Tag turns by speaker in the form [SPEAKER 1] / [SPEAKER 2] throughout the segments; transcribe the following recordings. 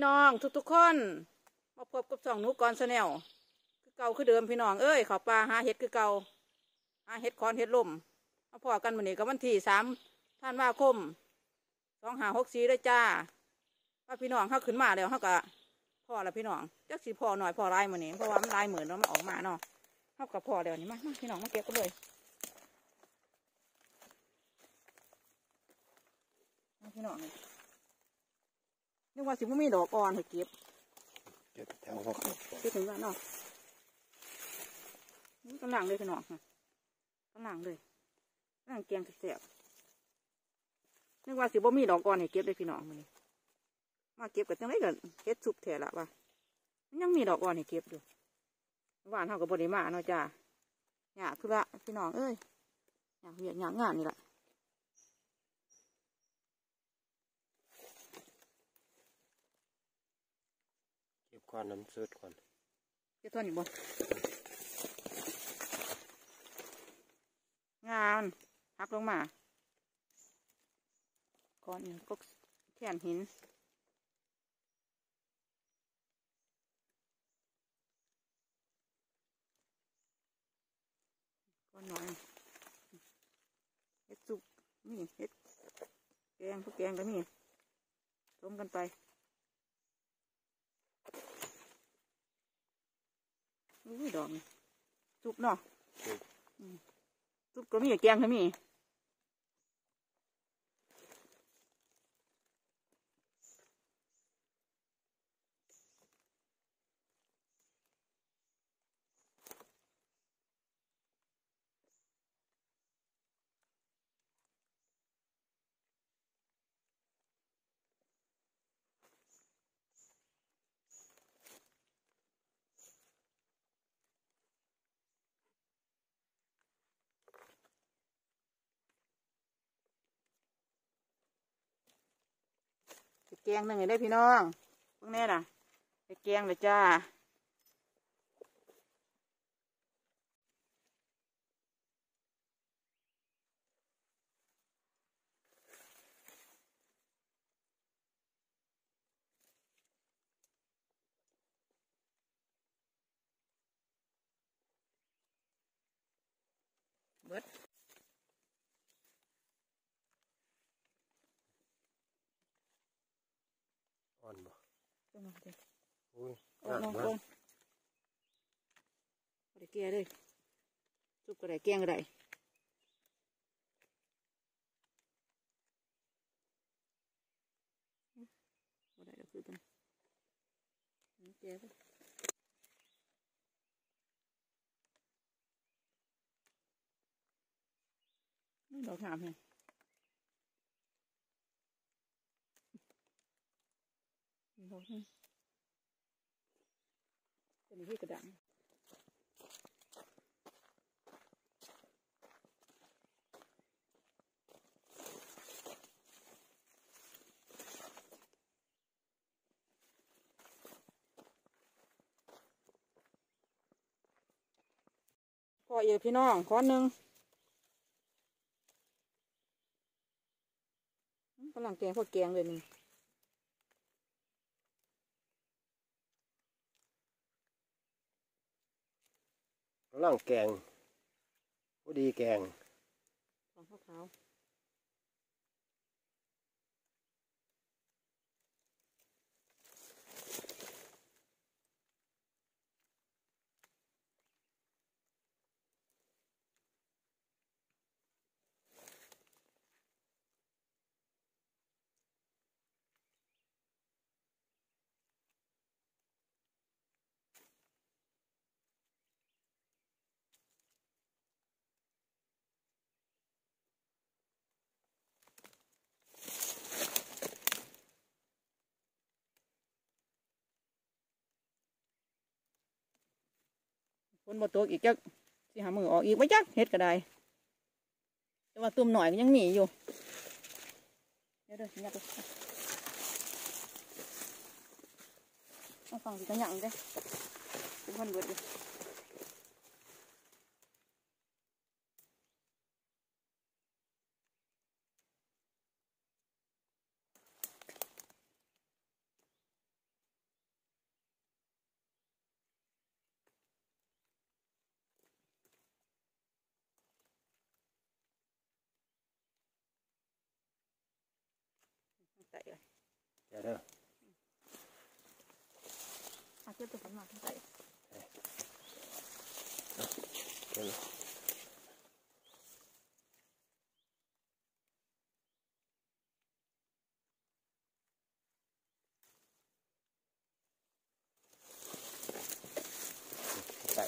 [SPEAKER 1] ี่น้องทุกๆคน มาพบกับสองหนูก่อนชาแนลคือเก่าคือเดิมพี่น้องเอ้ยเขอปลาหาเห็ดคือเก่าหาเห็ดคอนเห็ดลมมาพอกันวันนี้กับวันที่สามท่านว่าคมสองหาหกสีได้จ้าว่าพี่น้องเขาขึ้นมาแล้วเขาก็พ่อแล้วพี่น้องจักสีพ่อหน่อยพ่อลายมือนี้เพราะว่ามันลายเหมือนเนาะมันออกมาเนาะเขากับพ่อเดี๋ยวนี้มาพี่น้องมาเก็บกันเลยพี่น้อง นี่นึกว่าสิบ่มีดอกอ่อนให้เก็บ
[SPEAKER 2] เก็บแถวหก
[SPEAKER 1] คิดถึงว่าเนาะนี่กำลังเลยพี่น้องค่ะกำลังเลยกำลังเกียงแสบๆนึกว่าสิบ่มีดอกก่อนให้เก็บเลยพี่น้องมันนี้มาเก็บกันจังไรกันเฮ็ดสุกแถละว่ะมันยังมีดอกอ่อนให้เก็บอยู่หวานเท่ากับบริมาเนาะจ้าอยากคือละพี่น้องเอ้ยอยากเวียกอยากงานนี่ละ
[SPEAKER 2] ก็บควันน้ำซุดก่อน
[SPEAKER 1] เก็บท่อนอยู่บนงานหักลงมาก้อนนี้ก็แท่นหินก้อนน้อยเฮ็ดสุกนี่เฮ็ดแกงพวกแกงก็มีต้มกันไป อุ้ยดอกนี่สุกเนาะอืมสุกก็มีแกงก็มี แกงหนึ่งเลยได้พี่น้องพวกนี้น่ะไปแกงเลยจ้า เบิด
[SPEAKER 2] อ่อนบ่
[SPEAKER 1] ลง มาเถอะ
[SPEAKER 2] อุ้ย
[SPEAKER 1] โอ้ลง
[SPEAKER 2] มา
[SPEAKER 1] ลงบ่ได้แกงเลยสุกก็ได้แกงก็ได้บ่ได้ก็คือกันนี่แกเลยนี่ดอกงามแฮง ดอกนึงเป็นที่กระดังพอเอกพี่น้องขอหนึ่งกำลังแกงพวกแกงเลยนี่
[SPEAKER 2] ล่างแกงพอดีแกง
[SPEAKER 1] ของข้าวขาว ฝนบ่ตกอีกจักสิหามือออกอีกไม่จักเฮ็ดก็ได้ แต่ว่าตุ่มหน่อยมันยังมีอยู่เดี๋ยวเดี๋ยวสิยัดดูเอาฟังสิกันหยังเด้เป็นคนเบิดอยู่ไต่เลย
[SPEAKER 2] เดี๋ยวเด้อ
[SPEAKER 1] อาเก็บตัวผลมาทั้งไต่
[SPEAKER 2] เดี๋ยวไต่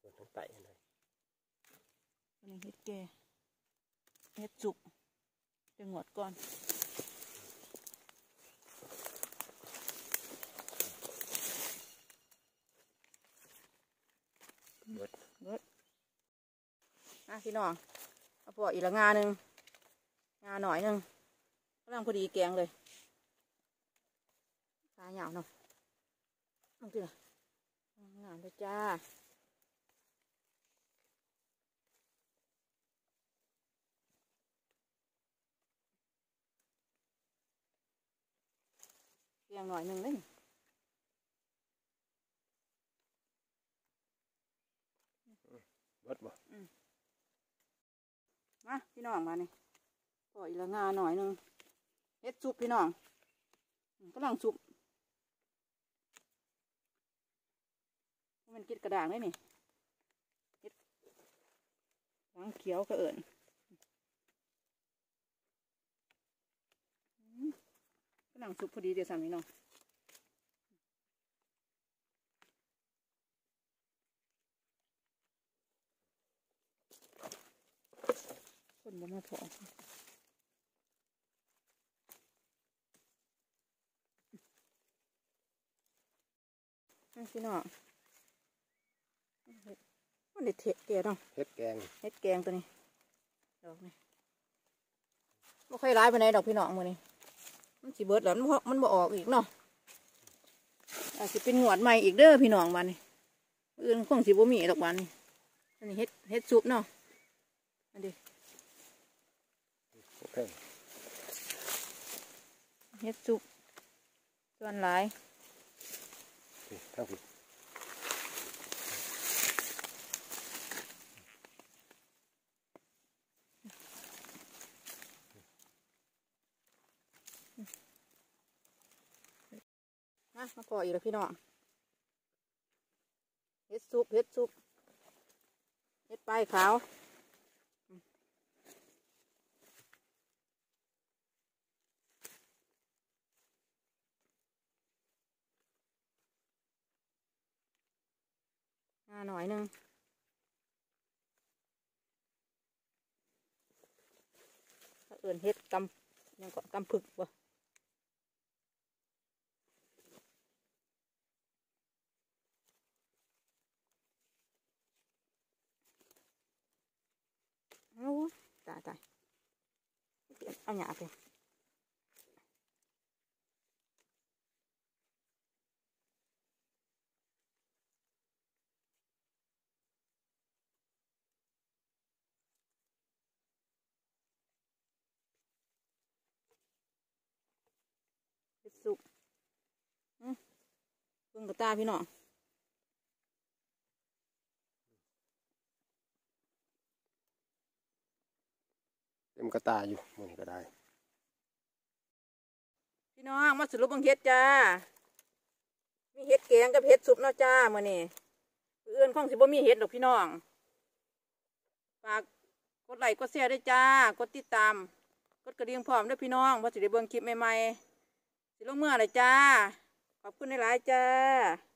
[SPEAKER 2] ส่วนทั้งไต่หน่อย
[SPEAKER 1] อั นนี้เฮ็ดแก่เฮ็ดจุกจะงวดก่อน
[SPEAKER 2] เบิด
[SPEAKER 1] เบิดอะพี่น้องเอาพออีกละงาหนึ่งงาหน่อยหนึ่งกำลังพอดีแกงเลยตาเหยาวเนาะลงทีละงามเลยจ้า เพียงหน่อยหนึ่งเลย
[SPEAKER 2] เบิดบ่
[SPEAKER 1] มาพี่น้องมานี่ปล่อยละงาหน่อยหนึ่งเฮ็ดซุปพี่น้องอืมกำลังซุปมันกินกระด่างได้นี่เฮ็ดหางเขียวก็เอิญอืม กำลังซุปพอดีเดี๋ยวสามีน้องคนบ่มาพอนี่พี่น้องมันได้เทะแกเนาะ
[SPEAKER 2] เฮ็ดแกง
[SPEAKER 1] เฮ็ดแกงตัวนี้ดอกนี่บ่ค่อยร้ายไปไหนใดดอกพี่น้องมื้อนี้ มันสิเบิดแล้วมันบ่มันบ่ออกอีกเนาะอาจสิเป็นงวดใหม่อีกเด้อพี่น้องวันนี้มื้ออื่นคงสิบ่มีดอกวันนี้อันนี้เฮ็ดเฮ็ดซุปเนาะอันนี้
[SPEAKER 2] โอเค
[SPEAKER 1] เฮ็ดซุปส่วนหลาย
[SPEAKER 2] นี่ทั้งผิด
[SPEAKER 1] นะมาพออีกแล้วพี่น้องเฮ็ดซุปเฮ็ดซุปเฮ็ดปลายขาวงาหน่อยหนึงถ้าเอื่นเฮ็ดกำยังก็กำผึกบ่ โอ้ ยตายตายเอาห ยาไปเฮ็ดสุกอื้อเบิ่งกับตาพี่น้อง
[SPEAKER 2] เต็มกระตาอยู่มันก็ได้
[SPEAKER 1] พี่น้องมาสรุปบังเฮ็ดจ้า มีเฮ็ดแกงกับเฮ็ดซุปเนาะจ้ามื้อนี้มื้ออื่นคงสิบ่มีเฮ็ดหรอกพี่น้องฝากกดไลค์กดแชร์ด้วยจ้ากดติดตาม กดกระดิ่งพร้อมด้วยพี่น้องว่าสิได้เบิ่งคลิปใหม่ๆสิลงเมื่อเลยจ้า ขอบคุณหลายๆจ้า